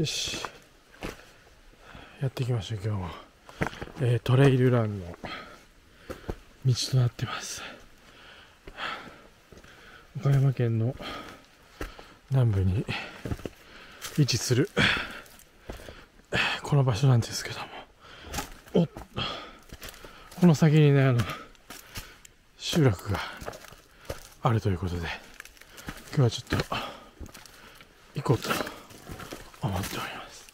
よし。やっていきましょう今日も、えー、トレイルランの道となってます。岡山県の南部に位置するこの場所なんですけども。おっ。この先にねあの集落があるということで今日はちょっと行こうと思っております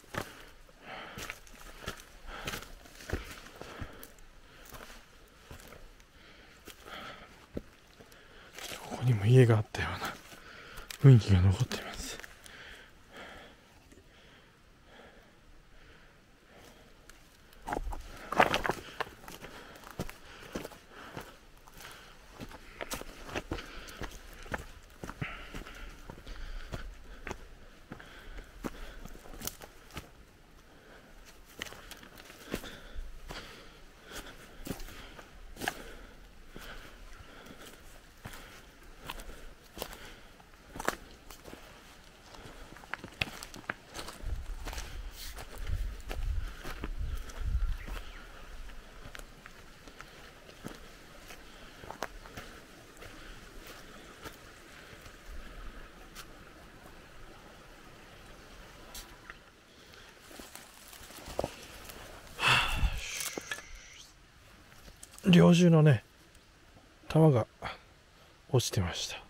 ここにも家があったような雰囲気が残っています。猟銃のね弾が落ちてました。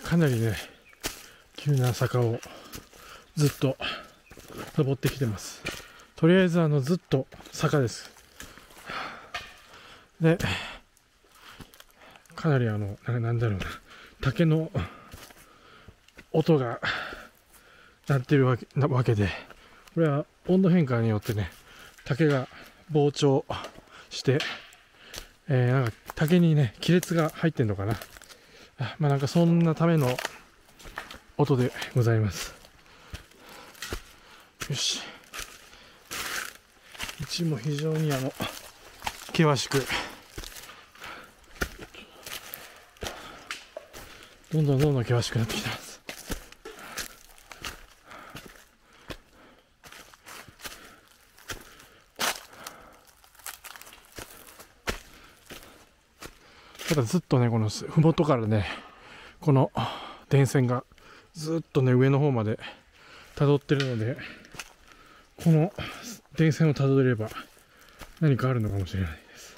かなりね急な坂をずっと登ってきてます。とりあえずあのずっと坂です。でかなりあのななんだろうな竹の音が鳴ってるわけなわけでこれは温度変化によってね竹が膨張してえー、なんか竹にね亀裂が入ってんのかな。まあなんかそんなための音でございます。よし。道も非常にあの険しく。どんどんどんどん険しくなってきた。ただずっとねこのふもとからねこの電線がずっとね上の方まで辿ってるのでこの電線を辿れば何かあるのかもしれないです。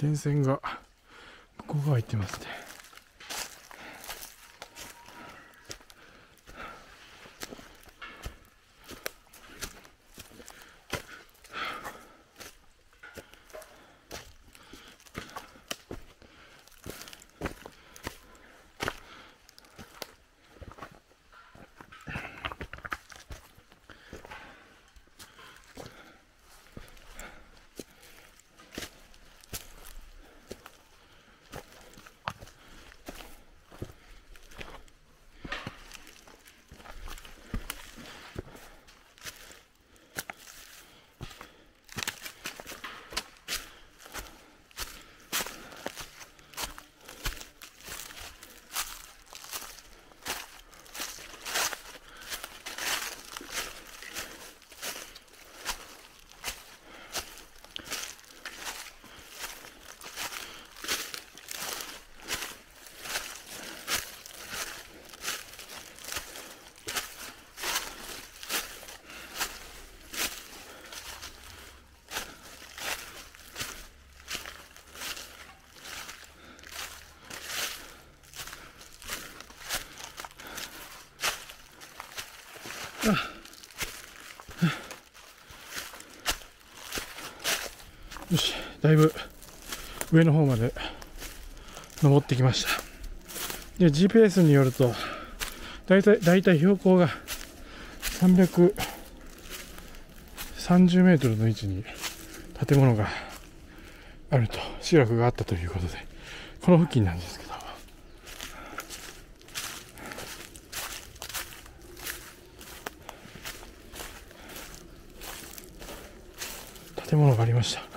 電線がここが入ってますね。よしだいぶ上の方まで登ってきました。で GPS によるとだいたいだいたい標高が330メートルの位置に建物があると集落があったということでこの付近なんですけど。建物がありました。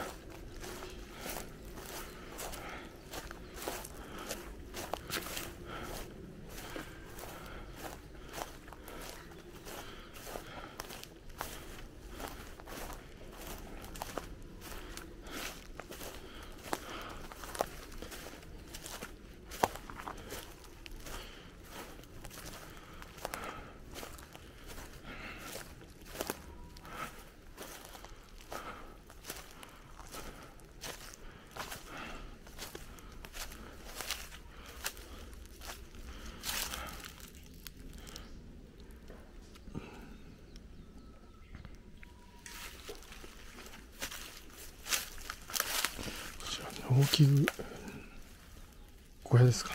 大きい小屋ですか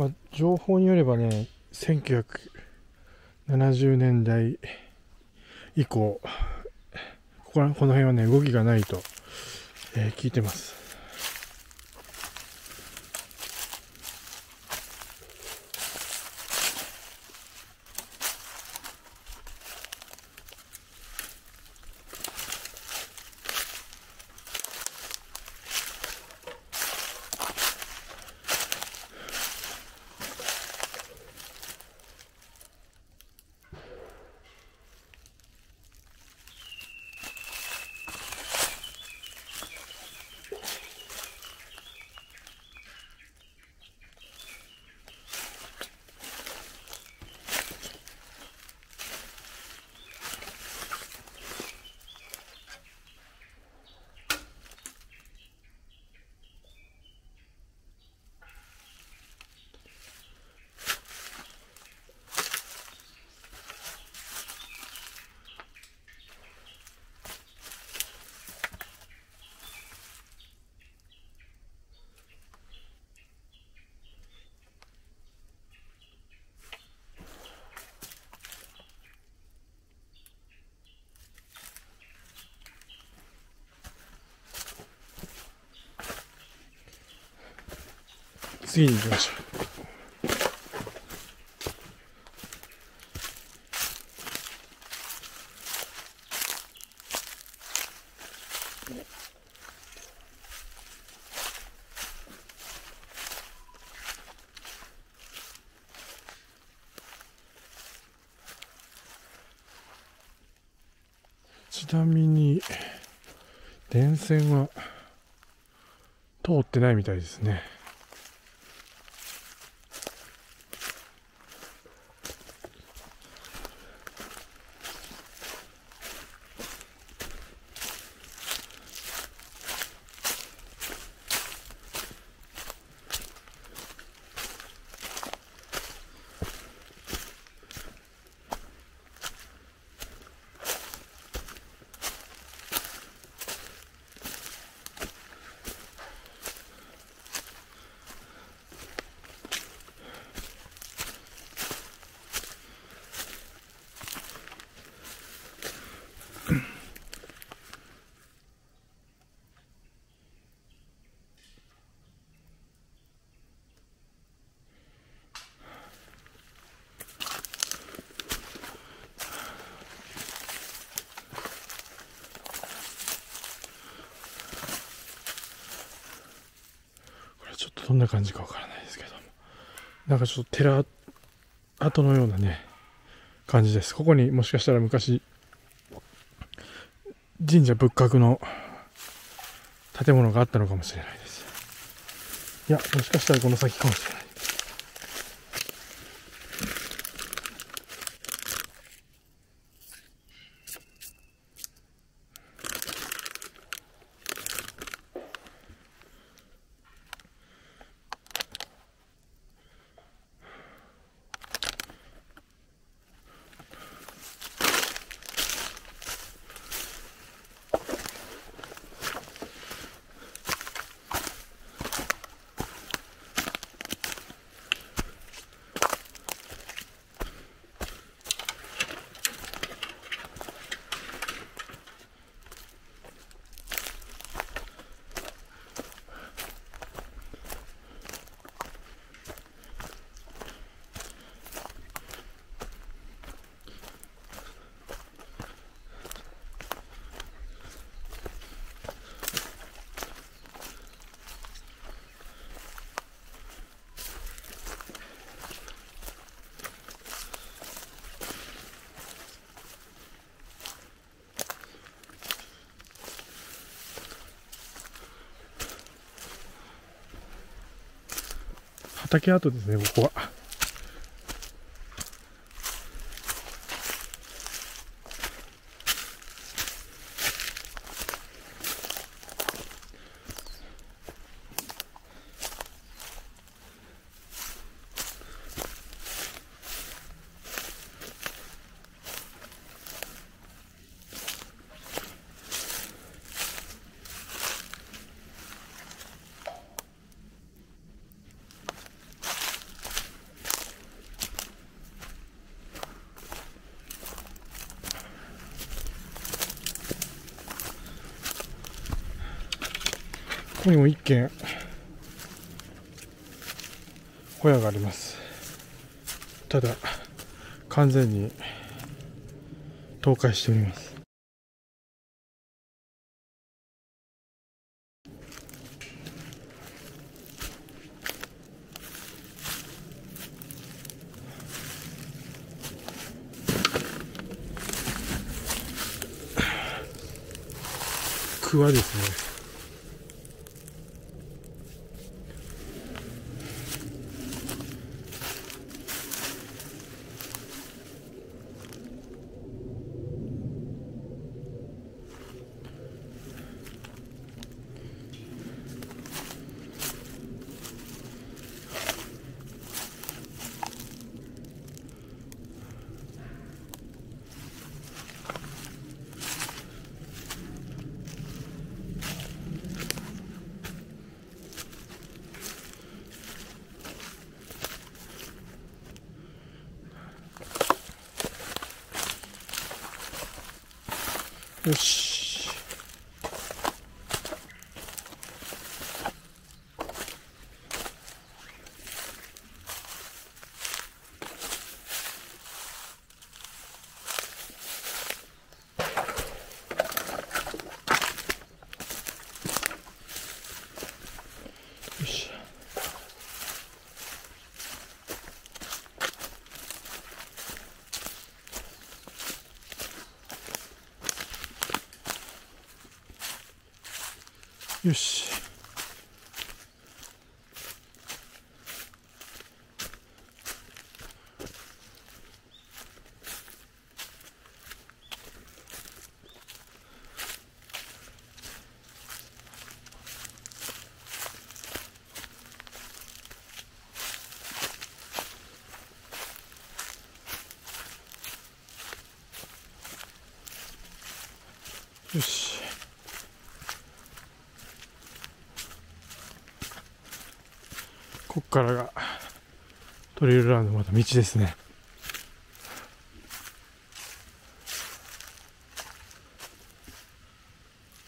まあ、情報によればね、1970年代以降、こここの辺はね、動きがないと、えー、聞いてます。次に行きましょう。ちなみに電線は通ってないみたいですね。どんな感じかわからないですけどもなんかちょっと寺跡のようなね感じです。ここにもしかしたら昔神社仏閣の建物があったのかもしれないです。いやもしかしたらこの先かもしれない。畑跡ですねここは。にも一軒小屋があります。ただ完全に倒壊しております。桑ですねよしよしよしこっからがトレイルランのまた道ですね。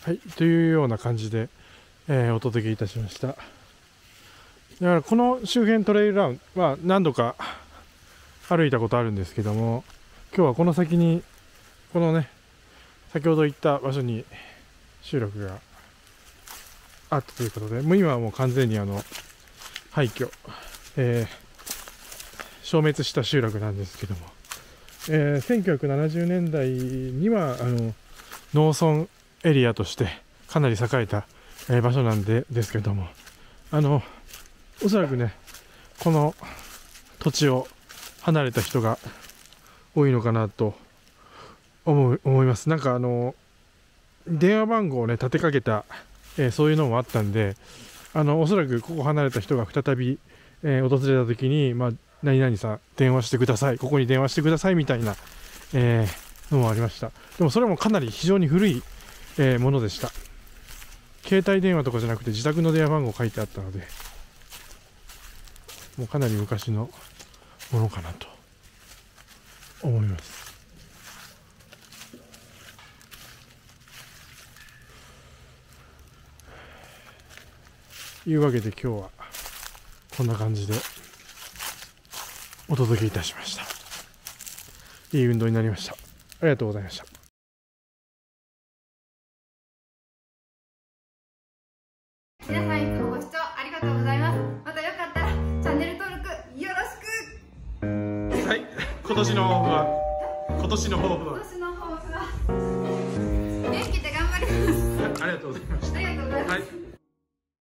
はいというような感じで、えーお届けいたしました。だからこの周辺トレイルランは何度か歩いたことあるんですけども今日はこの先にこのね先ほど行った場所に集落があったということでもう今はもう完全にあの廃墟、えー消滅した集落なんですけども、えー1970年代にはあの農村エリアとしてかなり栄えた、えー場所なんでですけども。あのおそらくねこの土地を離れた人が多いのかなと思思います。なんかあの電話番号をね立てかけた、えーそういうのもあったんであのおそらくここ離れた人が再び、えー訪れた時に、まあ、何々さん電話してください。ここに電話してくださいみたいな、えーのもありました。でもそれもかなり非常に古い、えーものでした。携帯電話とかじゃなくて自宅の電話番号書いてあったのでもうかなり昔のものかなと思います。いうわけで今日はこんな感じでお届けいたしました。いい運動になりました。ありがとうございました。皆さんいつもご視聴ありがとうございます。またよかったらチャンネル登録よろしく。はい。今年の抱負は今年の抱負は？今年の抱負は元気で頑張ります。ありがとうございました。ありがとうございます、はい